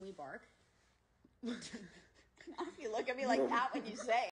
we bark. If you look at me like that when you say